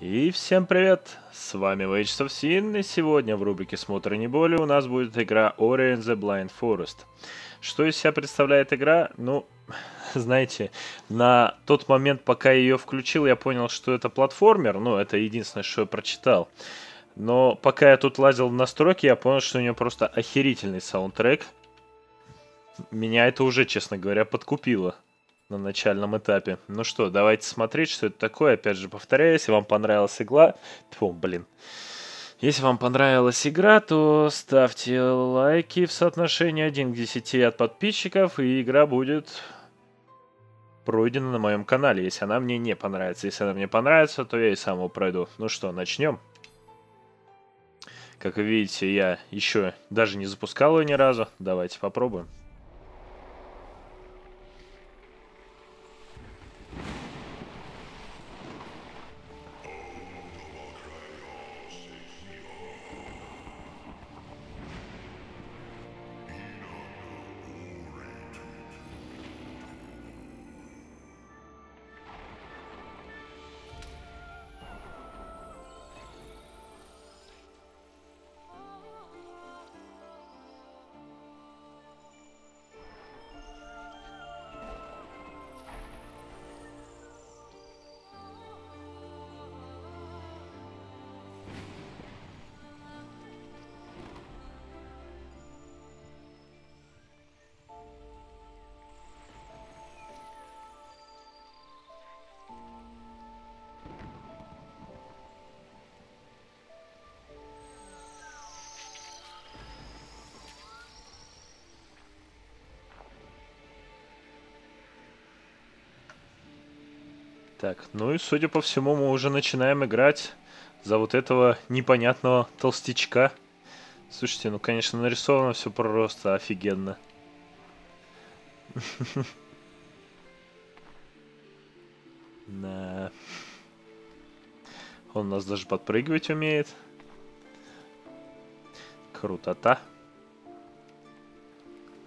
И всем привет! С вами Wages of и сегодня в рубрике «Смотр не боли» у нас будет игра Ori and the Blind Forest. Что из себя представляет игра? Ну, знаете, на тот момент, пока я ее включил, я понял, что это платформер, ну, это единственное, что я прочитал. Но пока я тут лазил в настройки, я понял, что у нее просто охерительный саундтрек. Меня это уже, честно говоря, подкупило на начальном этапе. Ну что, давайте смотреть, что это такое. Опять же, повторяю, если вам понравилась игла... Фу, блин. Если вам понравилась игра, то ставьте лайки в соотношении 1 к 10 от подписчиков, и игра будет пройдена на моем канале, если она мне не понравится. Если она мне понравится, то я и сам его пройду. Ну что, начнем. Как вы видите, я еще даже не запускал ее ни разу. Давайте попробуем. Так, ну и судя по всему, мы уже начинаем играть за вот этого непонятного толстячка. Слушайте, ну, конечно, нарисовано все просто офигенно. Да. Он у нас даже подпрыгивать умеет. Крутота.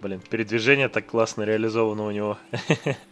Блин, передвижение так классно реализовано у него.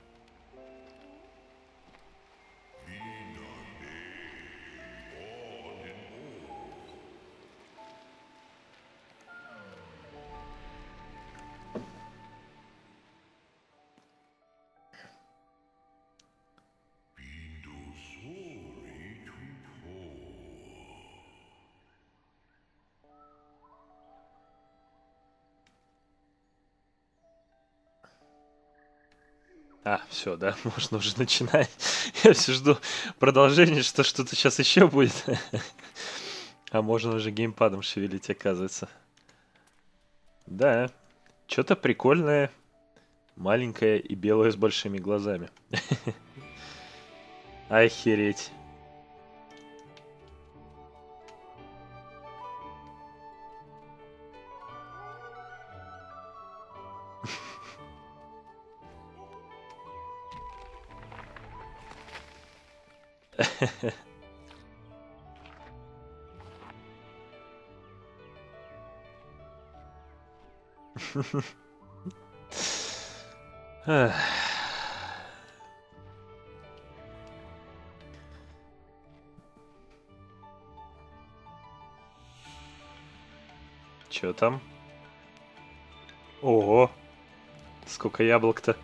А, все, да, можно уже начинать. Я все жду продолжения, что что-то сейчас еще будет. А можно уже геймпадом шевелить, оказывается. Да, что-то прикольное, маленькое и белое с большими глазами. Охереть. Чё там? Ого! Сколько яблок-то?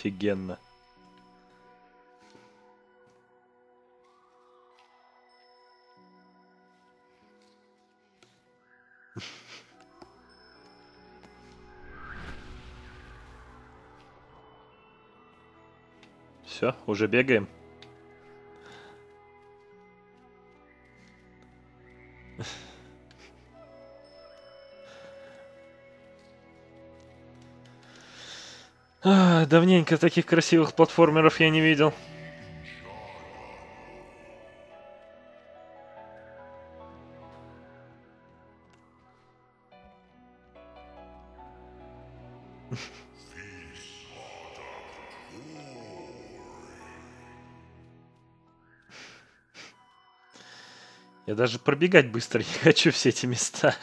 Офигенно. Все, уже бегаем. давненько таких красивых платформеров я не видел. Я даже пробегать быстро не хочу все эти места.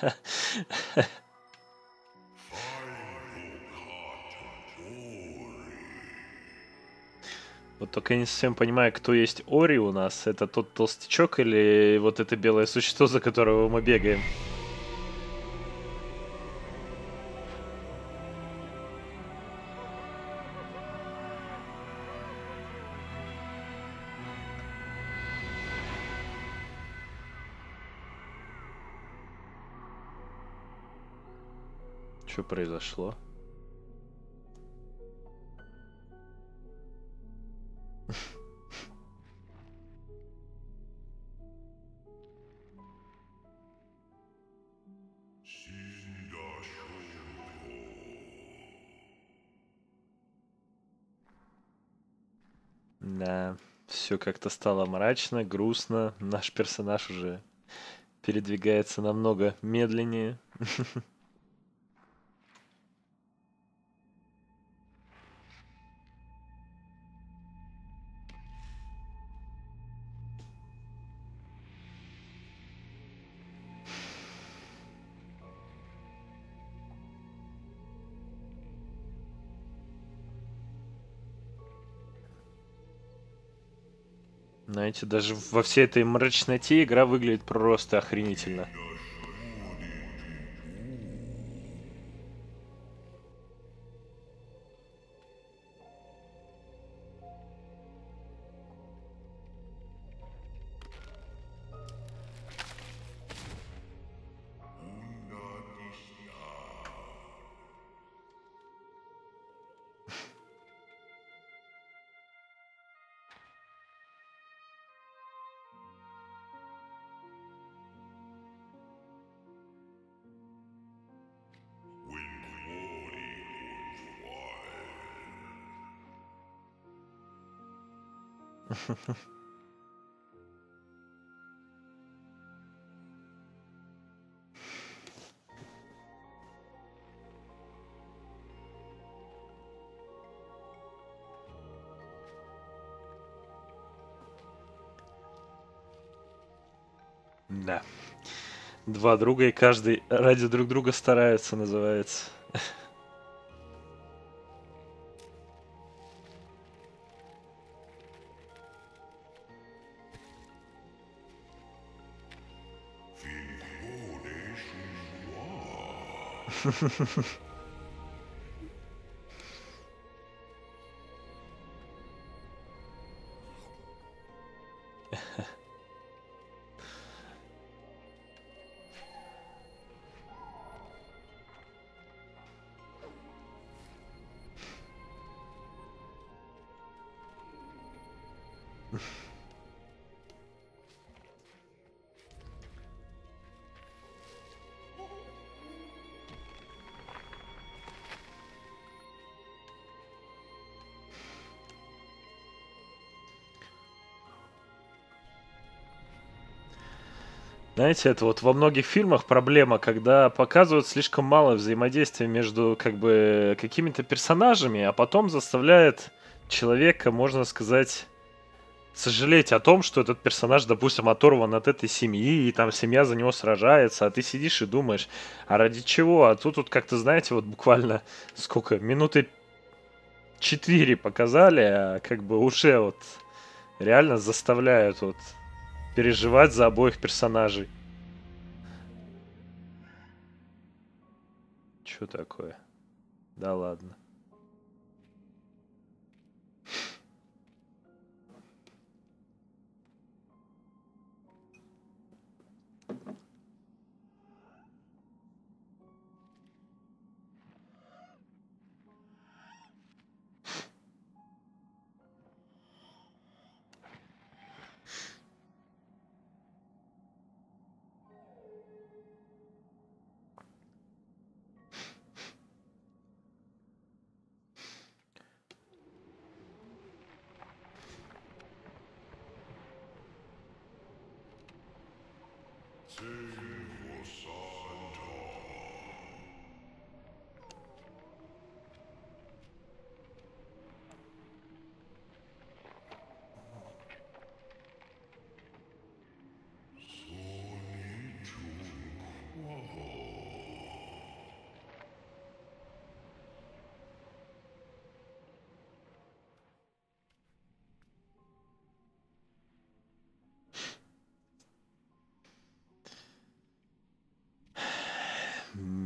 Вот только я не совсем понимаю, кто есть Ори у нас. Это тот толстячок или вот это белое существо, за которого мы бегаем? Что произошло? Все как-то стало мрачно, грустно. Наш персонаж уже передвигается намного медленнее. Знаете, даже во всей этой мрачноте игра выглядит просто охренительно. Да. Два друга, и каждый ради друг друга старается, называется. Знаете, это вот во многих фильмах проблема, когда показывают слишком мало взаимодействия между как бы какими-то персонажами, а потом заставляет человека, можно сказать, сожалеть о том, что этот персонаж, допустим, оторван от этой семьи, и там семья за него сражается, а ты сидишь и думаешь, а ради чего? А тут вот как-то, знаете, вот буквально сколько, минуты четыре показали, а как бы уже вот реально заставляют вот переживать за обоих персонажей. Что такое? Да ладно.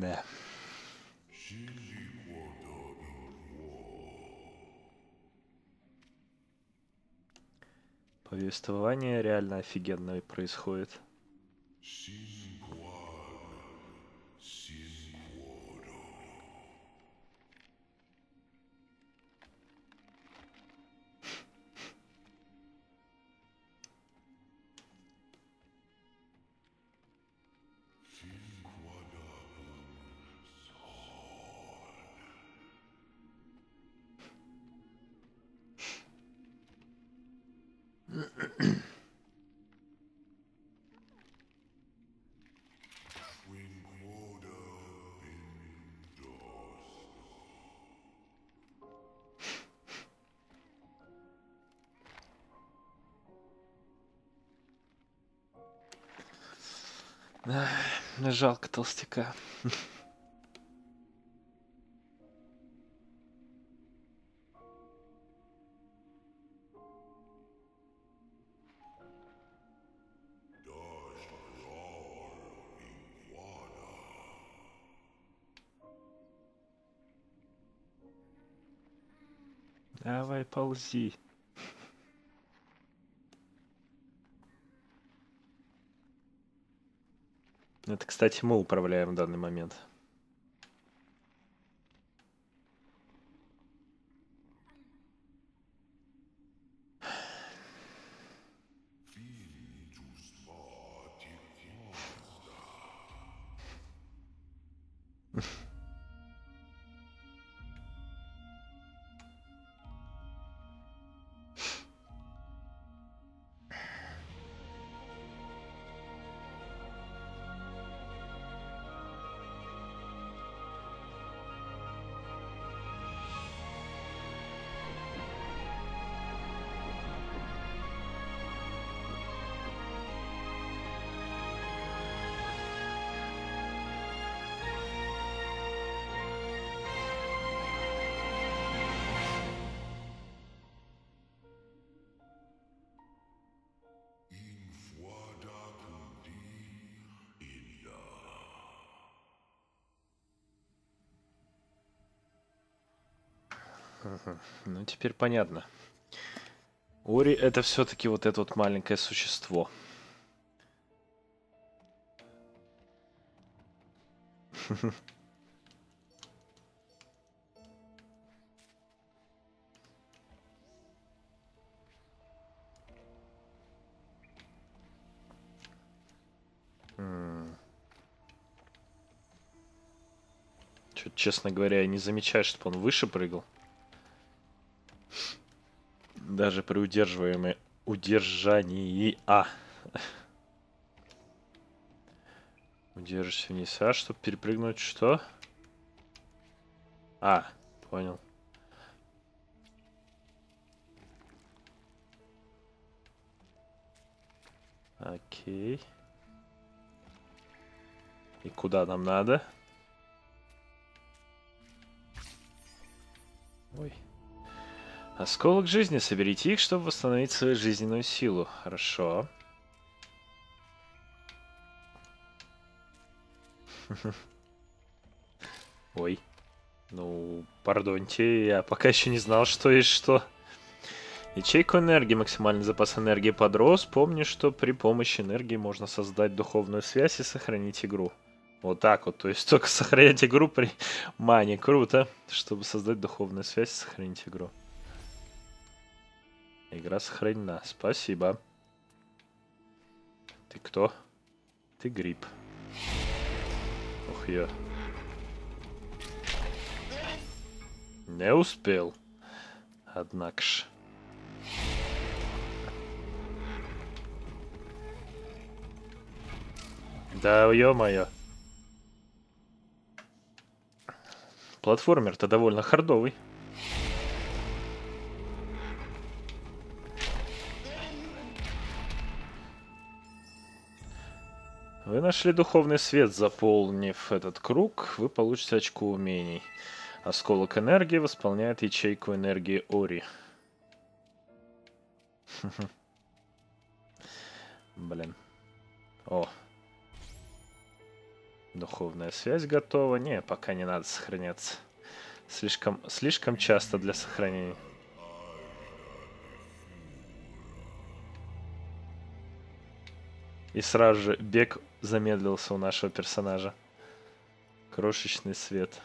Да. Повествование реально офигенное происходит. Жалко толстяка. Давай, ползи. Это, кстати, мы управляем в данный момент. Ну, теперь понятно. Ори это все-таки вот это вот маленькое существо. Честно говоря, я не замечаю, чтобы он выше прыгал. Даже при удерживаемой удержании А. Удержишься вниз А, чтобы перепрыгнуть что? А, понял. Окей. И куда нам надо? Ой. Осколок жизни. Соберите их, чтобы восстановить свою жизненную силу. Хорошо. Ой. Ну, пардоньте, я пока еще не знал, что есть что. Ячейку энергии. Максимальный запас энергии подрос. Помни, что при помощи энергии можно создать духовную связь и сохранить игру. Вот так вот. То есть только сохранять игру при мане. Круто. Чтобы создать духовную связь и сохранить игру. Игра сохранена. Спасибо. Ты кто? Ты гриб. Ух я. Не успел. Однако ж. Да, ё-моё. Платформер-то довольно хардовый. Вы нашли духовный свет, заполнив этот круг, вы получите очко умений. Осколок энергии восполняет ячейку энергии Ори. Блин. О. Духовная связь готова. Не, пока не надо сохраняться. Слишком, слишком часто для сохранения. И сразу же бег замедлился у нашего персонажа. Крошечный свет.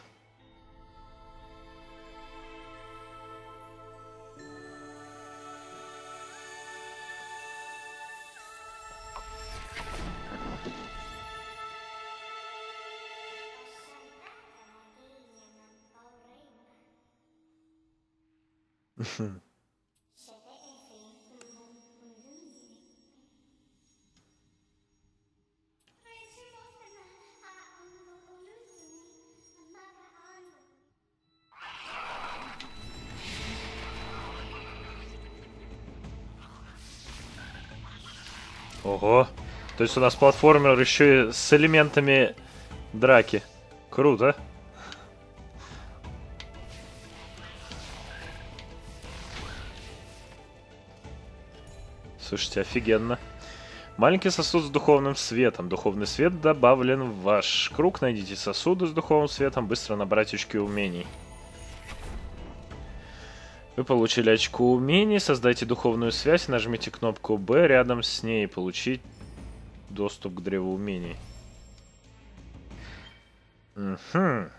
То есть у нас платформер еще и с элементами драки. Круто. Слушайте, офигенно. Маленький сосуд с духовным светом. Духовный свет добавлен в ваш круг. Найдите сосуды с духовным светом. Быстро набрать очки умений. Вы получили очко умений, создайте духовную связь, нажмите кнопку B рядом с ней получить доступ к древу умений. Угу.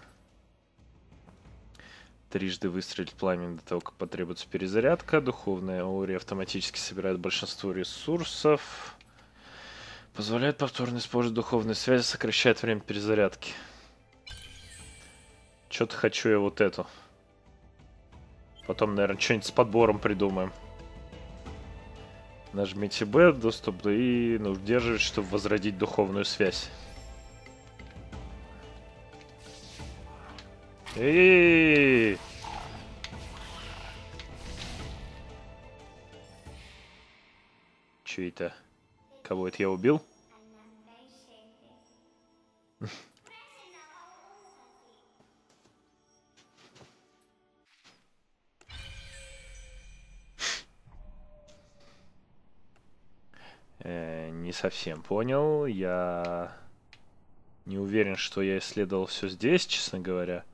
Трижды выстрелить пламенем до того, как потребуется перезарядка. Духовная аури автоматически собирает большинство ресурсов. Позволяет повторно использовать духовную связь, сокращает время перезарядки. Что-то хочу я вот эту. Потом, наверное, что-нибудь с подбором придумаем. Нажмите B, доступ и ну, удерживать, чтобы возродить духовную связь. Эй! Че это? Кого это я убил? Э, не совсем понял. Я не уверен, что я исследовал все здесь, честно говоря.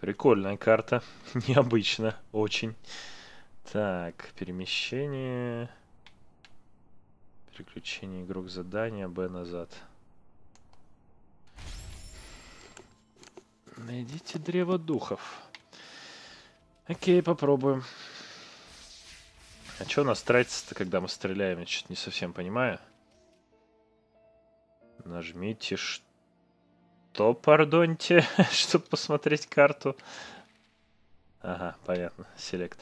Прикольная карта. Необычно. Очень. Так, перемещение. Переключение игрок задания. Б назад. Найдите древо духов. Окей, попробуем. А что у нас тратится-то, когда мы стреляем? Я что-то не совсем понимаю. Нажмите что, пардоньте, чтобы посмотреть карту. Ага, понятно. Селект.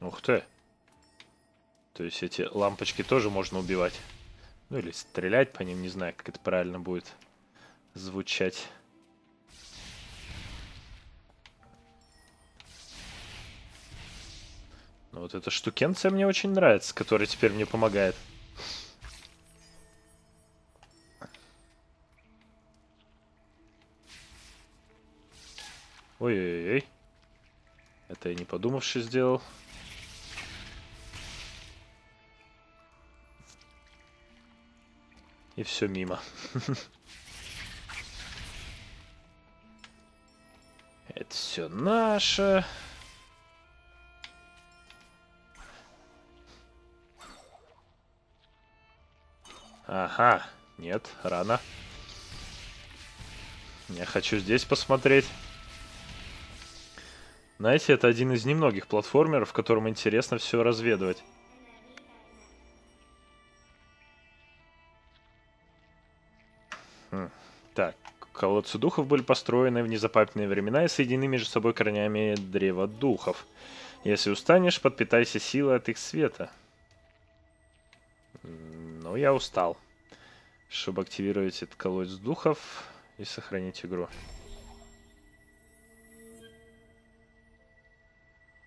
Ух ты. То есть эти лампочки тоже можно убивать. Ну или стрелять по ним, не знаю, как это правильно будет звучать. Но вот эта штукенция мне очень нравится, которая теперь мне помогает. Ой-ой-ой. Это я не подумавши сделал. И все мимо. Это все наше. Ага, нет, рано. Я хочу здесь посмотреть. Знаете, это один из немногих платформеров, в котором интересно все разведывать. Колодцы духов были построены в незапамятные времена и соединены между собой корнями древа духов. Если устанешь, подпитайся силой от их света. Ну, я устал. Чтобы активировать этот колодец духов и сохранить игру.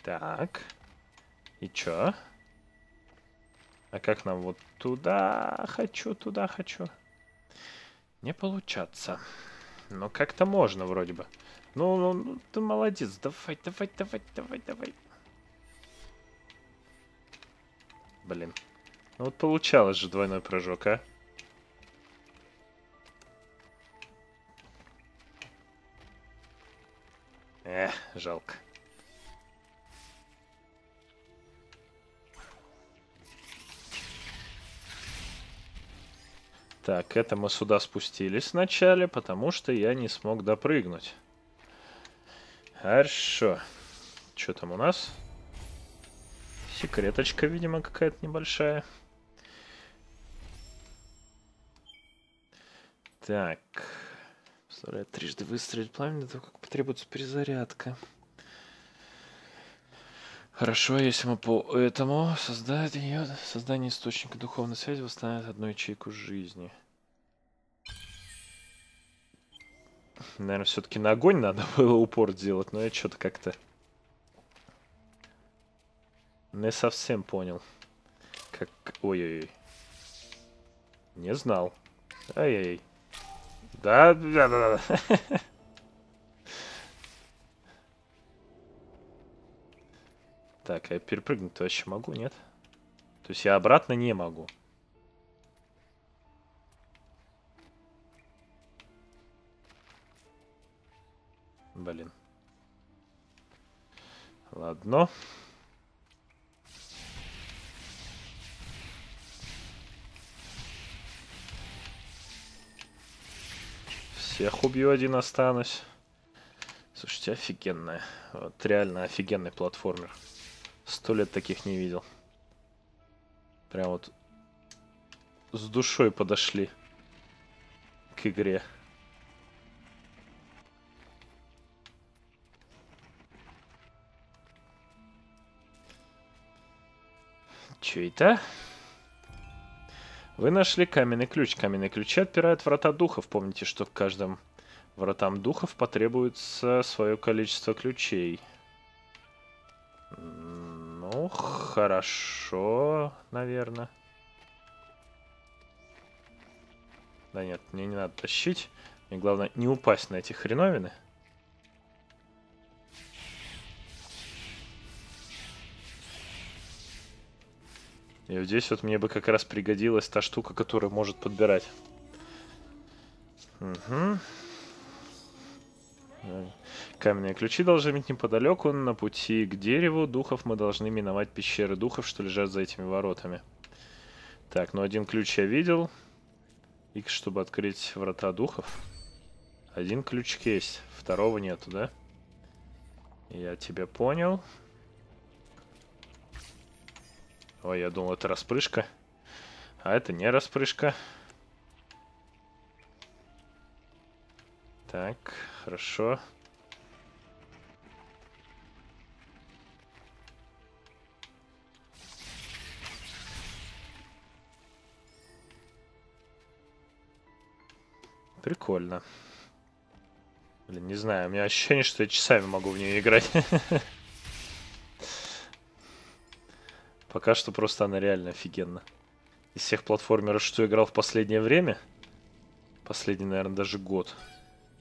Так. И чё? А как нам вот туда хочу, туда хочу? Не получаться. Ну, как-то можно вроде бы. Ну, ну, ну, ты молодец. Давай, давай, давай, давай, давай. Блин. Ну вот получалось же двойной прыжок, а? Эх, жалко. Так, это мы сюда спустились вначале, потому что я не смог допрыгнуть. Хорошо. Что там у нас? Секреточка, видимо, какая-то небольшая. Так. Представляет, трижды выстрелить пламя, для того, как потребуется перезарядка. Хорошо, если мы по этому создать ее, создание источника духовной связи восстанавливает одну ячейку жизни. Наверное, все-таки на огонь надо было упор делать, но я что-то как-то не совсем понял. Как... Ой-ой-ой. Не знал. Ай-яй. Да, Так, я перепрыгнуть вообще могу, нет? То есть я обратно не могу. Блин. Ладно. Всех убью, один останусь. Слушайте, офигенная. Вот реально офигенный платформер. Сто лет таких не видел. Прям вот с душой подошли к игре. Че это? Вы нашли каменный ключ. Каменные ключи отпирают врата духов. Помните, что в каждом вратам духов потребуется свое количество ключей. Ну, хорошо, наверное. Да нет, мне не надо тащить. Мне главное не упасть на эти хреновины. И вот здесь вот мне бы как раз пригодилась та штука, которая может подбирать. Угу. Каменные ключи должны быть неподалеку. На пути к дереву духов мы должны миновать пещеры духов, что лежат за этими воротами. Так, ну один ключ я видел. И чтобы открыть врата духов. Один ключ есть, второго нету, да? Я тебя понял. Ой, я думал, это распрыжка. А это не распрыжка. Так, хорошо. Прикольно. Блин, не знаю, у меня ощущение, что я часами могу в нее играть. Пока что просто она реально офигенна. Из всех платформеров, что играл в последнее время, последний, наверное, даже год,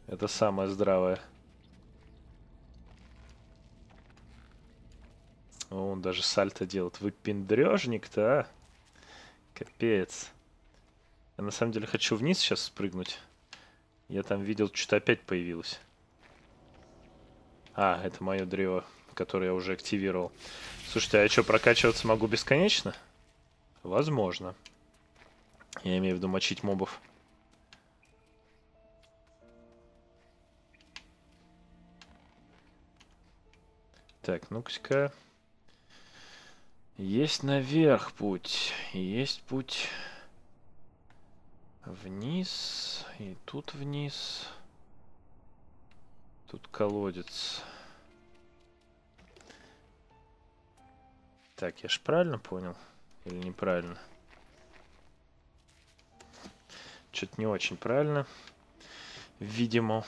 это самое здравое. Он даже сальто делает. Выпендрежник-то, а? Капец. Я на самом деле хочу вниз сейчас спрыгнуть. Я там видел, что-то опять появилось. А, это мое древо, которое я уже активировал. Слушайте, а я что, прокачиваться могу бесконечно? Возможно. Я имею в виду мочить мобов. Так, ну-ка. Есть наверх путь. Есть путь вниз. И тут вниз. Тут колодец. Так, я ж правильно понял? Или неправильно? Что-то не очень правильно. Видимо.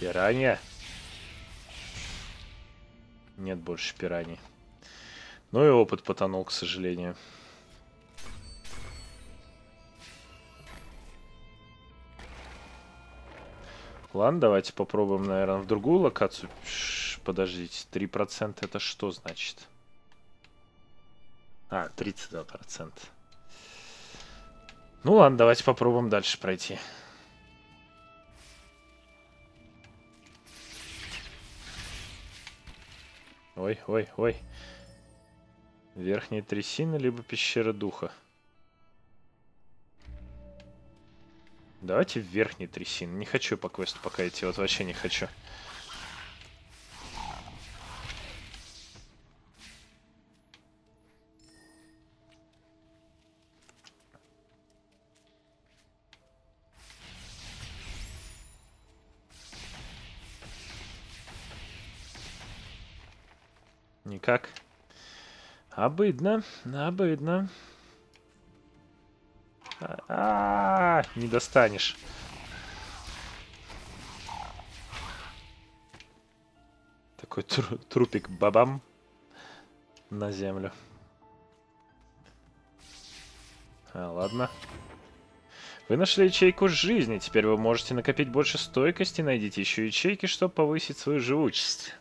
Пиранья. Нет больше пираний. Ну и опыт потонул, к сожалению. Ладно, давайте попробуем, наверное, в другую локацию. Подождите, 3% это что значит? А, 32%. Ну ладно, давайте попробуем дальше пройти. Ой, ой, ой. Верхняя трясина, либо пещера духа. Давайте в верхней трясины. Не хочу по квесту пока идти, вот вообще не хочу. Никак. Обыдно, обыдно. А, -а, -а не достанешь. Такой тру трупик бабам на землю. А, ладно. Вы нашли ячейку жизни. Теперь вы можете накопить больше стойкости. Найдите еще ячейки, чтобы повысить свою живучесть.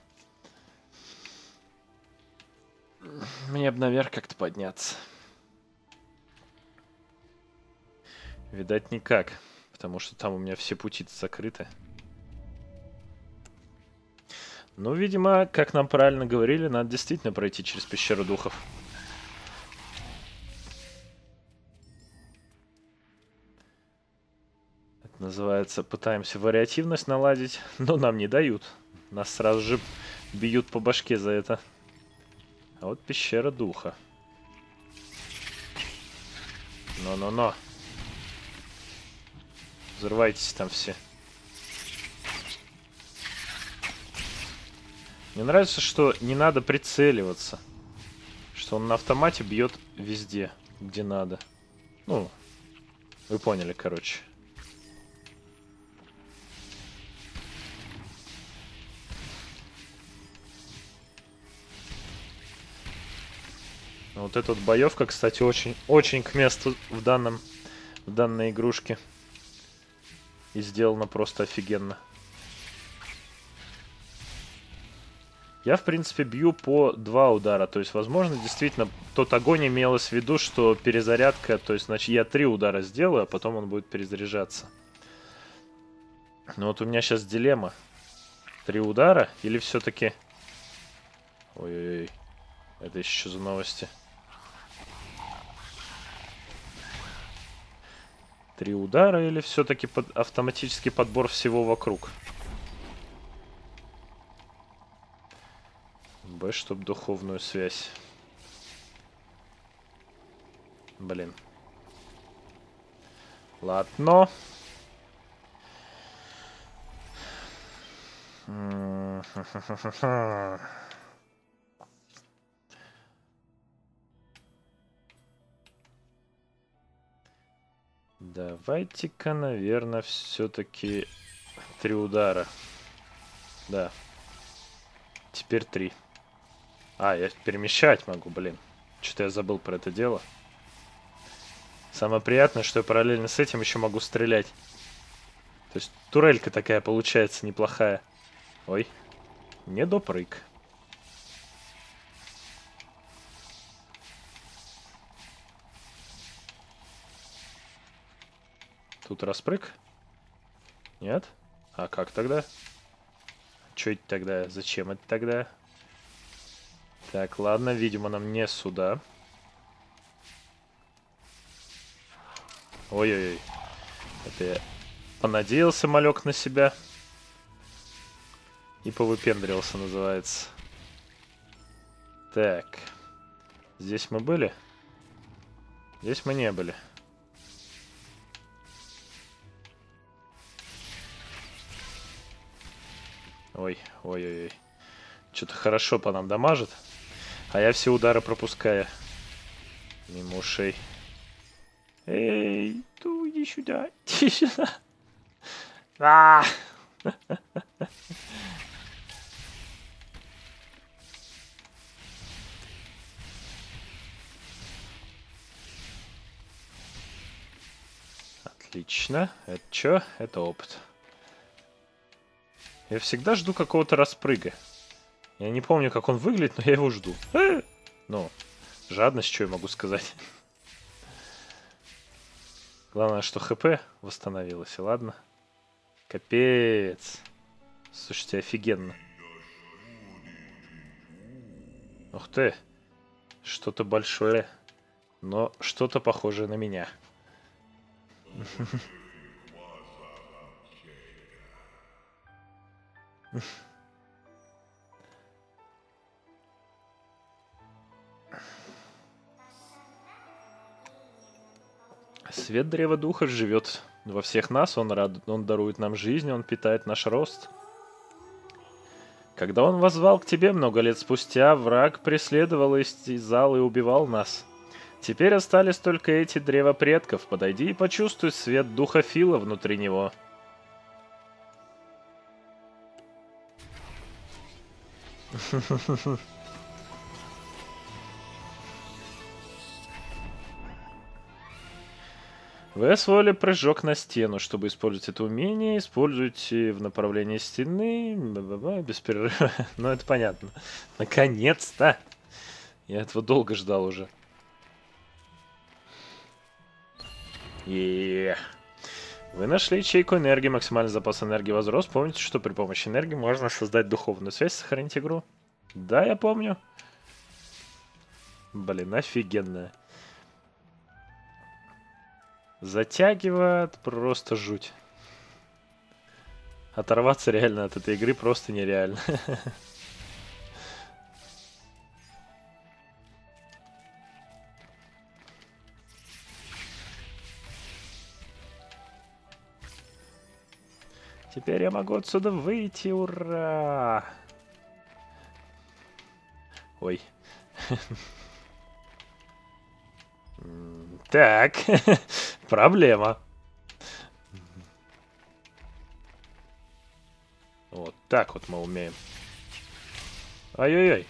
Мне бы наверх как-то подняться. Видать, никак. Потому что там у меня все пути закрыты. Ну, видимо, как нам правильно говорили, надо действительно пройти через пещеру духов. Это называется, пытаемся вариативность наладить, но нам не дают. Нас сразу же бьют по башке за это. А вот пещера духа. Но-но-но. Взрывайтесь там все. Мне нравится, что не надо прицеливаться. Что он на автомате бьет везде, где надо. Ну, вы поняли, короче. Вот эта вот боевка, кстати, очень, очень к месту в данном, в данной игрушке. И сделано просто офигенно. Я, в принципе, бью по два удара. То есть, возможно, действительно, тот огонь имелось в виду, что перезарядка... То есть, значит, я три удара сделаю, а потом он будет перезаряжаться. Но вот у меня сейчас дилемма. Три удара или все-таки... Ой-ой-ой. Это еще за новости. Три удара или все-таки под автоматический подбор всего вокруг? Б, чтоб духовную связь. Блин. Ладно. Давайте-ка, наверное, все-таки три удара. Да. Теперь три. А, я перемещать могу, блин. Что-то я забыл про это дело. Самое приятное, что я параллельно с этим еще могу стрелять. То есть турелька такая получается неплохая. Ой, не допрыг. Тут распрыг? Нет? А как тогда? Что это тогда? Зачем это тогда? Так, ладно, видимо, нам не сюда. Ой-ой-ой. Это я понадеялся малек на себя. И повыпендрился, называется. Так. Здесь мы были? Здесь мы не были. Ой, ой-ой-ой. Что-то хорошо по нам дамажит. А я все удары пропускаю. Мимо ушей. Эй, ту, иди сюда, иди сюда. А, Отлично. Это что? Это опыт. Я всегда жду какого-то распрыга. Я не помню, как он выглядит, но я его жду. Ну, жадность, что я могу сказать. Главное, что ХП восстановилось, и ладно. Капец. Слушайте, офигенно. Ух ты. Что-то большое, но что-то похожее на меня. Свет Древа Духа живет во всех нас, он, рад... он дарует нам жизнь, он питает наш рост. Когда он возвал к тебе много лет спустя, враг преследовал, истязал и убивал нас. Теперь остались только эти древа предков. Подойди и почувствуй свет духа Фила внутри него. Вы освоили прыжок на стену. Чтобы использовать это умение, используйте в направлении стены без перерыва. ну, это понятно. Наконец-то! Я этого долго ждал уже. И Вы нашли ячейку энергии, максимальный запас энергии возрос. Помните, что при помощи энергии можно создать духовную связь, сохранить игру? Да, я помню. Блин, офигенная. Затягивает просто жуть. Оторваться реально от этой игры просто нереально. Теперь я могу отсюда выйти, ура! Ой. Так, проблема. Вот так вот мы умеем. Ай-яй-яй.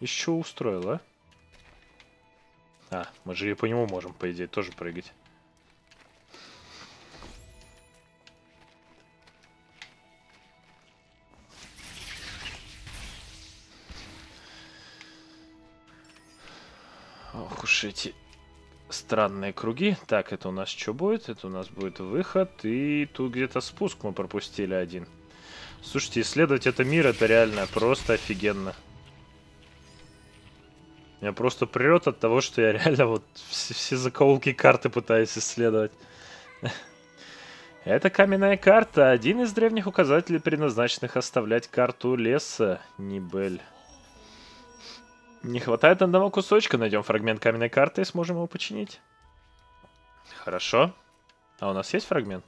Еще устроил, а? А, мы же и по нему можем, по идее, тоже прыгать. Эти странные круги. Так, это у нас что будет? Это у нас будет выход. И тут где-то спуск мы пропустили один. Слушайте, исследовать это мир, это реально просто офигенно. Меня просто прет от того, что я реально вот все, все закоулки карты пытаюсь исследовать. Это каменная карта. Один из древних указателей, предназначенных оставлять карту леса. Нибель. Не хватает одного кусочка. Найдем фрагмент каменной карты и сможем его починить. Хорошо. А у нас есть фрагмент?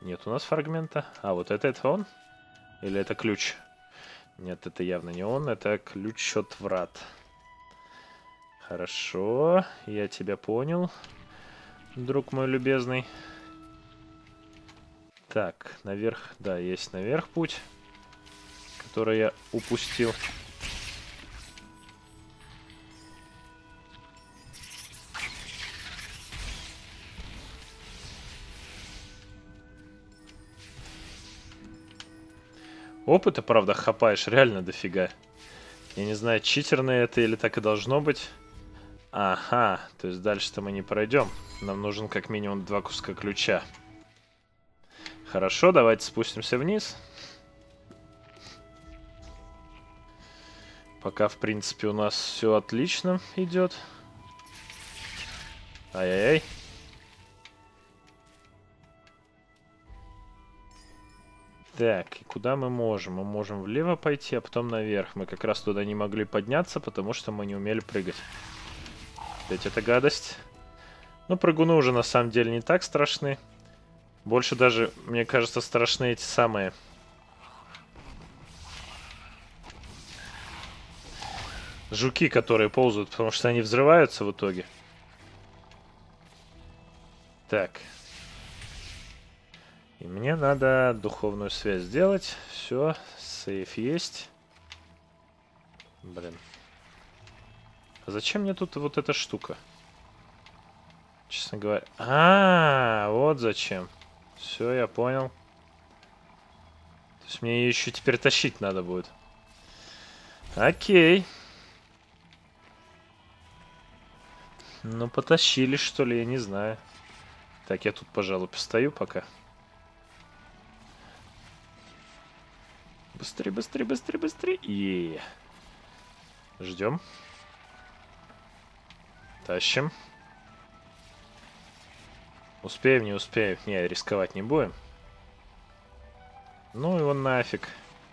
Нет у нас фрагмента. А вот это, это он? Или это ключ? Нет, это явно не он. Это ключ от врат. Хорошо. Я тебя понял. Друг мой любезный. Так, наверх. Да, есть наверх путь. Который я упустил. Опыта, правда, хапаешь реально дофига. Я не знаю, читерное это или так и должно быть. Ага, то есть дальше-то мы не пройдем. Нам нужен как минимум два куска ключа. Хорошо, давайте спустимся вниз. Пока, в принципе, у нас все отлично идет. Ай-яй-яй. Так, и куда мы можем? Мы можем влево пойти, а потом наверх. Мы как раз туда не могли подняться, потому что мы не умели прыгать. Опять эта гадость. Ну, прыгуны уже на самом деле не так страшны. Больше даже, мне кажется, страшны эти самые... Жуки, которые ползают, потому что они взрываются в итоге. Так. И мне надо духовную связь сделать. Все, сейф есть. Блин. А зачем мне тут вот эта штука? Честно говоря. А, -а, -а вот зачем. Все, я понял. То есть мне ее еще теперь тащить надо будет. Окей. Ну, потащили, что ли, я не знаю. Так, я тут, пожалуй, постою пока. Быстрее, быстрее, быстрее, быстрее. И Ждем. Тащим. Успеем, не успеем. Не, рисковать не будем. Ну его нафиг.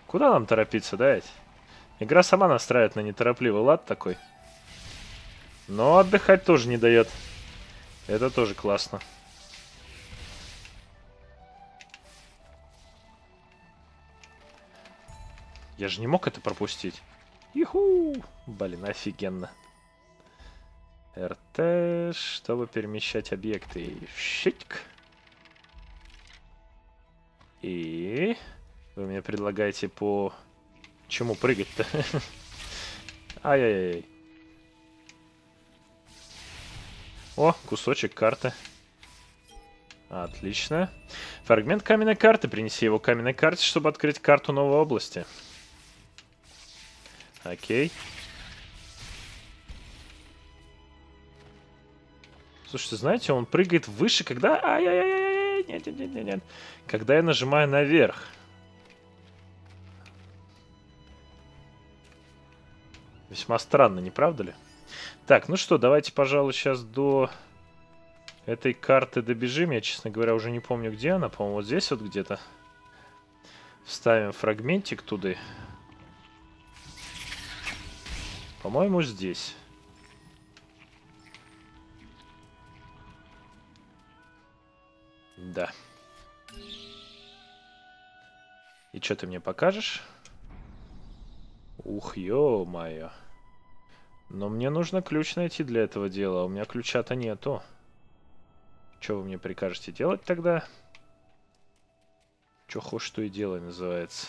Куда нам торопиться, да ведь? Игра сама настраивает на неторопливый лад такой. Но отдыхать тоже не дает. Это тоже классно. Я же не мог это пропустить. Иху! Блин, офигенно. РТ, чтобы перемещать объекты. Щитик. И... Вы мне предлагаете по... Чему прыгать-то? Ай-яй-яй. О, кусочек карты. Отлично. Фрагмент каменной карты. Принеси его каменной карте, чтобы открыть карту новой области. Окей. Слушайте, знаете, он прыгает выше, когда... Ай-яй-яй-яй, нет, нет, нет, нет. Когда я нажимаю наверх. Весьма странно, не правда ли? Так, ну что, давайте, пожалуй, сейчас до этой карты добежим. Я, честно говоря, уже не помню, где она. По-моему, вот здесь вот где-то. Вставим фрагментик туда. По-моему, здесь. Да. И что ты мне покажешь? Ух, ё-моё. Но мне нужно ключ найти для этого дела, у меня ключа-то нету. Что вы мне прикажете делать тогда? Чё хочешь, что и делай, называется.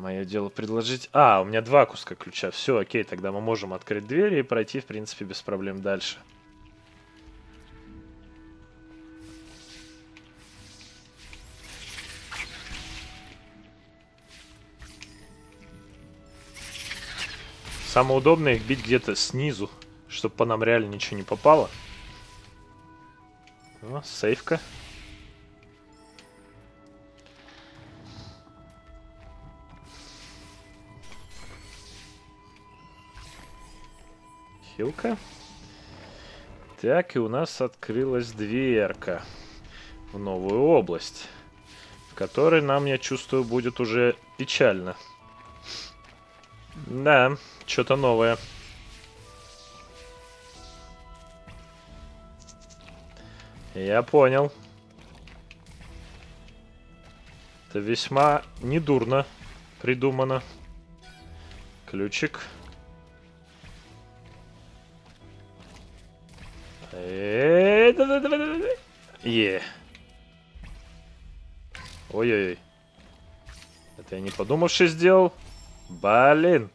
Мое дело предложить... А, у меня два куска ключа. Все, окей, тогда мы можем открыть двери и пройти, в принципе, без проблем дальше. Самое удобное их бить где-то снизу, чтобы по нам реально ничего не попало. О, сейфка. Хилка. Так, и у нас открылась дверка в новую область, в которой нам, я чувствую, будет уже печально. Да, что-то новое. Я понял. Это весьма недурно придумано. Ключик. Е. Ой-ой-ой. Это я не подумавши сделал. Блин.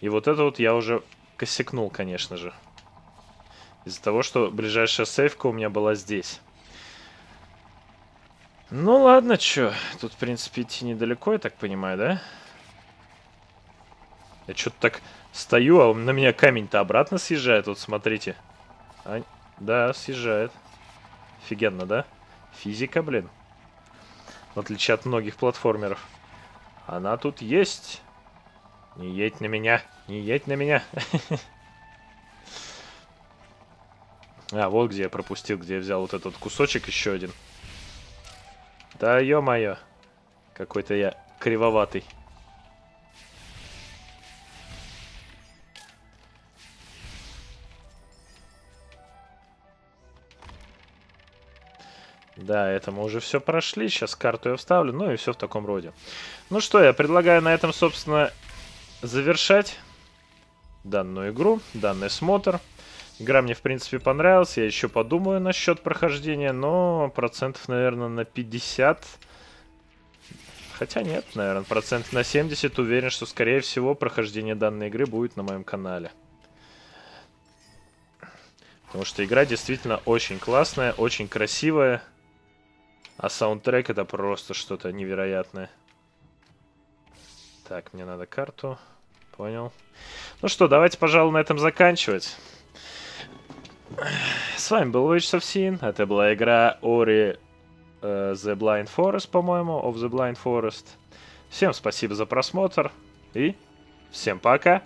И вот это вот я уже косякнул, конечно же. Из-за того, что ближайшая сейфка у меня была здесь. Ну ладно, чё. Тут, в принципе, идти недалеко, я так понимаю, да? Я что-то так стою, а на меня камень-то обратно съезжает. Вот смотрите. А, да, съезжает. Офигенно, да? Физика, блин. В отличие от многих платформеров. Она тут есть. Не едь на меня, не едь на меня. А, вот где я пропустил, где я взял вот этот кусочек еще один. Да ё-моё. Какой-то я кривоватый. Да, это мы уже все прошли. Сейчас карту я вставлю. Ну и все в таком роде. Ну что, я предлагаю на этом, собственно, завершать данную игру, данный смотр. Игра мне, в принципе, понравилась. Я еще подумаю насчет прохождения, но процентов, наверное, на 50... Хотя нет, наверное, процентов на 70 уверен, что, скорее всего, прохождение данной игры будет на моем канале. Потому что игра действительно очень классная, очень красивая. А саундтрек это просто что-то невероятное. Так, мне надо карту. Понял. Ну что, давайте, пожалуй, на этом заканчивать. С вами был Witch of Sin. Это была игра Ori uh, The Blind Forest, по-моему, of the Blind Forest. Всем спасибо за просмотр и всем пока!